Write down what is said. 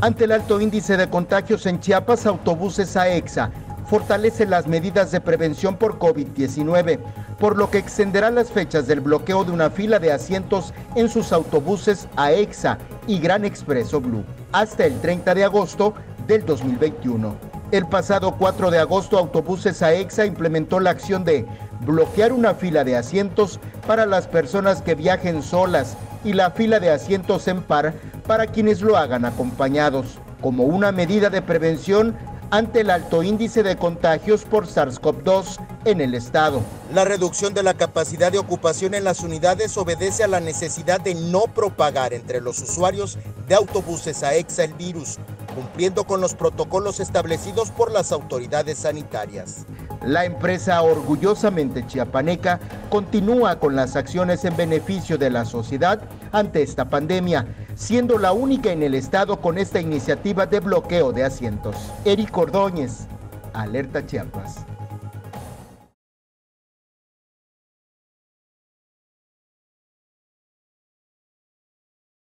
Ante el alto índice de contagios en Chiapas, autobuses AEXA fortalece las medidas de prevención por COVID-19, por lo que extenderá las fechas del bloqueo de una fila de asientos en sus autobuses AEXA y Gran Expreso Blue hasta el 30 de agosto del 2021. El pasado 4 de agosto, Autobuses AEXA implementó la acción de bloquear una fila de asientos para las personas que viajen solas y la fila de asientos en par para quienes lo hagan acompañados, como una medida de prevención ante el alto índice de contagios por SARS-CoV-2 en el estado. La reducción de la capacidad de ocupación en las unidades obedece a la necesidad de no propagar entre los usuarios de autobuses AEXA el virus, cumpliendo con los protocolos establecidos por las autoridades sanitarias. La empresa orgullosamente chiapaneca continúa con las acciones en beneficio de la sociedad ante esta pandemia, siendo la única en el estado con esta iniciativa de bloqueo de asientos. Eric Ordóñez, Alerta Chiapas.